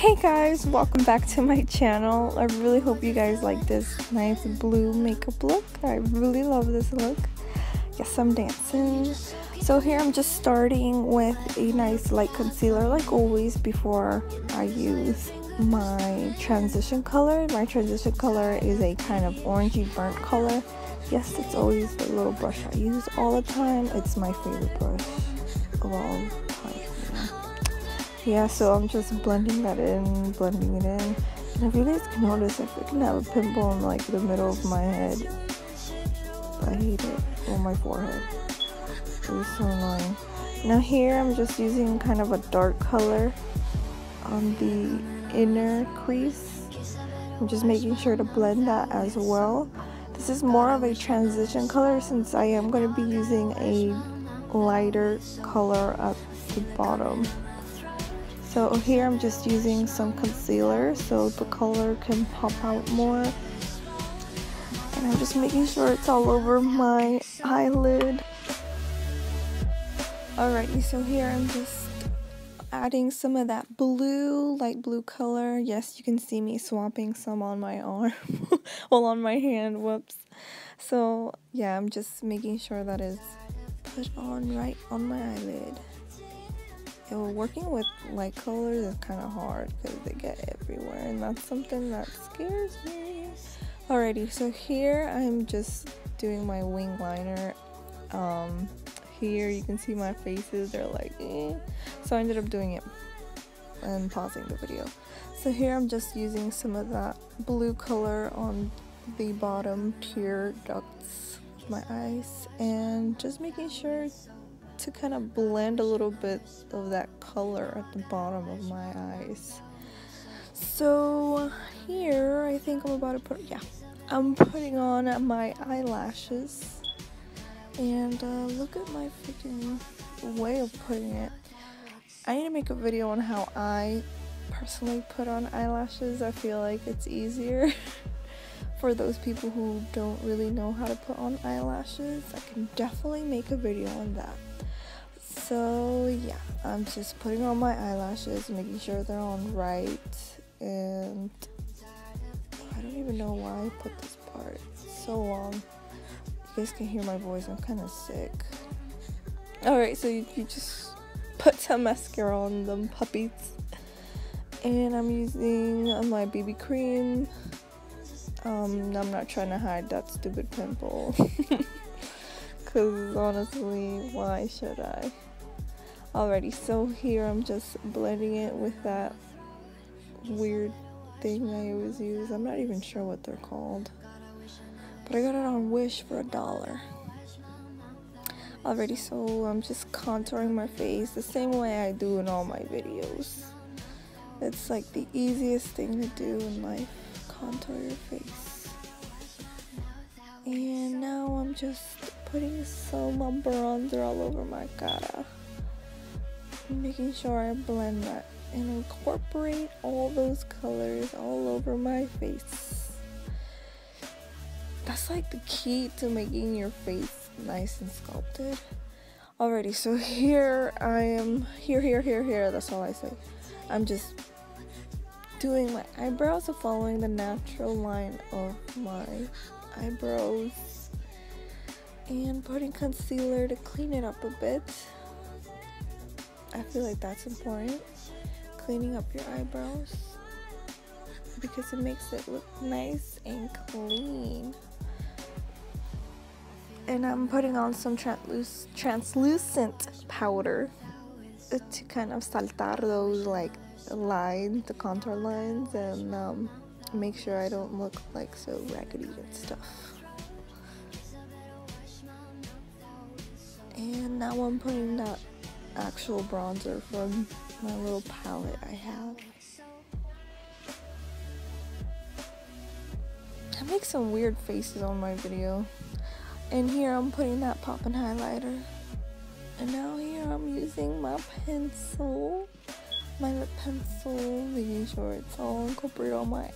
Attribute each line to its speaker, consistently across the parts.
Speaker 1: Hey guys, welcome back to my channel. I really hope you guys like this nice blue makeup look. I really love this look. Yes, I'm dancing. So here I'm just starting with a nice light concealer like always before I use my transition color. My transition color is a kind of orangey burnt color. Yes, it's always the little brush I use all the time. It's my favorite brush of all yeah so i'm just blending that in blending it in. And if you guys can notice i freaking have a pimple in like the middle of my head. I hate it. On my forehead. It was so annoying. Now here i'm just using kind of a dark color on the inner crease. I'm just making sure to blend that as well. This is more of a transition color since i am going to be using a lighter color at the bottom so here I'm just using some concealer so the color can pop out more. And I'm just making sure it's all over my eyelid. Alrighty, so here I'm just adding some of that blue, light blue color. Yes, you can see me swapping some on my arm, well on my hand, whoops. So yeah, I'm just making sure that is put on right on my eyelid working with light colors is kind of hard because they get everywhere and that's something that scares me alrighty so here i'm just doing my wing liner um here you can see my faces they're like eh. so i ended up doing it and pausing the video so here i'm just using some of that blue color on the bottom tear ducts of my eyes and just making sure to kind of blend a little bit of that color at the bottom of my eyes. So here, I think I'm about to put, yeah, I'm putting on my eyelashes. And uh, look at my freaking way of putting it. I need to make a video on how I personally put on eyelashes. I feel like it's easier for those people who don't really know how to put on eyelashes. I can definitely make a video on that. So yeah, I'm just putting on my eyelashes, making sure they're on right, and I don't even know why I put this part it's so long. You guys can hear my voice, I'm kind of sick. Alright, so you, you just put some mascara on them puppies. And I'm using my BB cream. Um, I'm not trying to hide that stupid pimple. Because honestly, why should I? Alrighty, so here I'm just blending it with that weird thing I always use. I'm not even sure what they're called. But I got it on Wish for a dollar. Already, so I'm just contouring my face the same way I do in all my videos. It's like the easiest thing to do in life. Contour your face. And now I'm just putting some bronzer all over my cara making sure I blend that and incorporate all those colors all over my face. That's like the key to making your face nice and sculpted. Alrighty, so here I am, here, here, here, here, that's all I say. I'm just doing my eyebrows and following the natural line of my eyebrows and putting concealer to clean it up a bit. I feel like that's important. Cleaning up your eyebrows because it makes it look nice and clean. And I'm putting on some translus translucent powder to kind of saltar those like lines, the contour lines, and um, make sure I don't look like so raggedy and stuff. And now I'm putting that actual bronzer from my little palette I have. I make some weird faces on my video. And here I'm putting that poppin' highlighter. And now here I'm using my pencil. My lip pencil, making sure it's all incorporated on my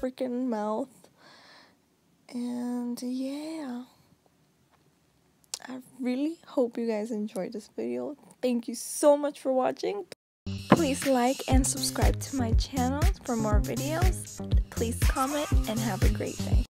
Speaker 1: freaking mouth. And yeah. I really hope you guys enjoyed this video. Thank you so much for watching. Please like and subscribe to my channel for more videos. Please comment and have a great day.